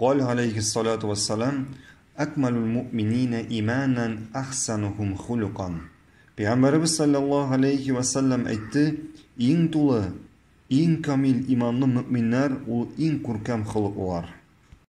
قال عليه الصلاة والسلام أكمل المؤمنين إيمانا أحسنهم خلقا Peygamberimiz sallallahu aleyhi ve sellem aytdi, "Иң тулы, иң камил иманлы мөминнәр ул иң күркәм холыклар."